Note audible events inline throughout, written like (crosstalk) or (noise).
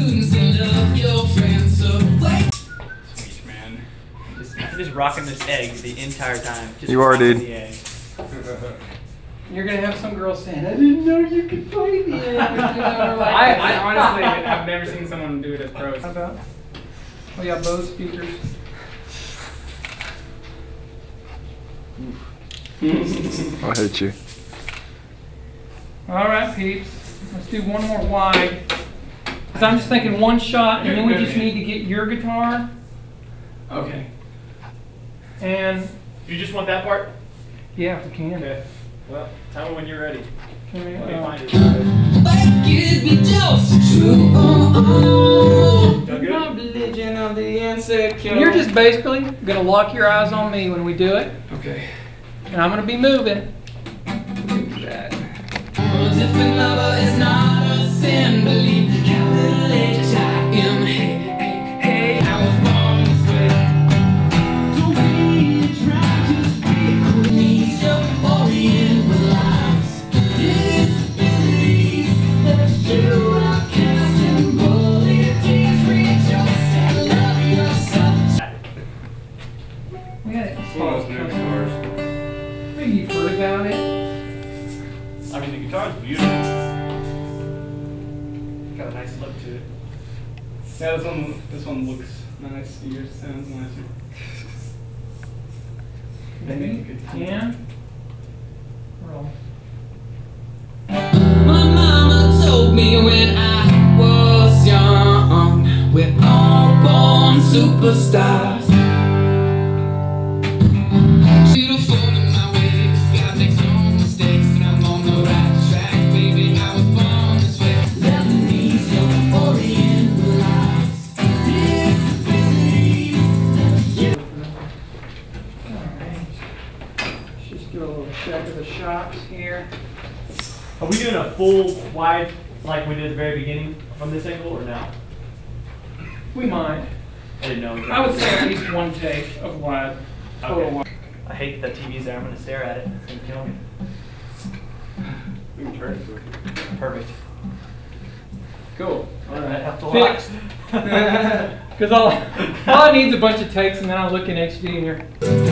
tunes and love your friends so wait. Sweet man. Just, I'm just rocking this egg the entire time. Just you are, dude. (laughs) You're gonna have some girl saying, "I didn't know you could play the egg." (laughs) (laughs) I, I honestly, I've never seen someone do it as pros. How about? Oh yeah, Bose speakers. I hit you. All right, peeps. Let's do one more wide. Cause I'm just thinking one shot, and then we just need to get your guitar Okay. and You just want that part? yeah, if we can. Okay. Well, tell me when you're ready. Can we, Let me uh, find it. Like it be just true. Oh, oh. Feel good? My religion of the insecure. You're just basically gonna lock your eyes on me when we do it, okay. and I'm gonna be moving. That. A different lover is not a sin. Believe about it. I mean, the guitar's beautiful. Got a nice look to it. Yeah, this one, this one looks nice. Yours sounds nicer. Maybe you can. Roll. My mama told me when I was young, we're all born superstars. Check of the shots here. Are we doing a full wide like we did at the very beginning from this angle or no? We might. I didn't know. I would say at least one take of wide. Total Okay. wide. I hate that TV's there. I'm gonna stare at it. It's gonna kill me. We can turn it. Perfect. Cool. All right. helped a lot. Fixed. Because all, all I (laughs) need is a bunch of takes and then I'll look in HD and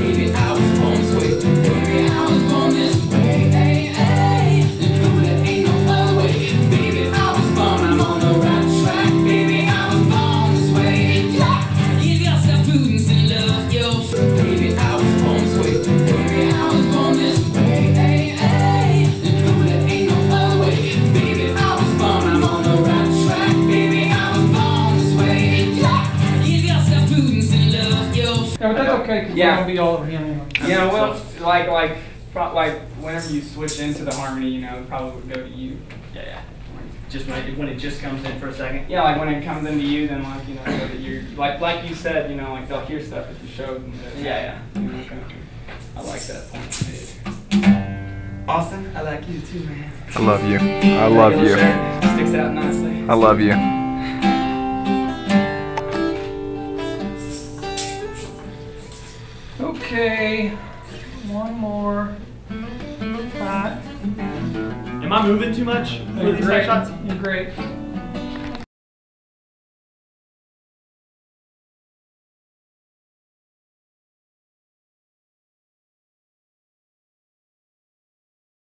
your. But that's okay because Yeah. we're gonna be all over him anyway. Yeah, well, like, like, pro- like, whenever you switch into the harmony, you know, it probably would go to you. Yeah, yeah. Just when it, when it just comes in for a second. Yeah, like when it comes into you, then like, you know, so that you're, like, like you said, you know, like they'll hear stuff that you showed them. That, Yeah, You know, kind of. I like that point you made. Austin, I like you too, man. I love you. I love you. shirt, Sticks out nicely. I love you. Okay. One more. Five. Am I moving too much for You're these great. shots? You're great.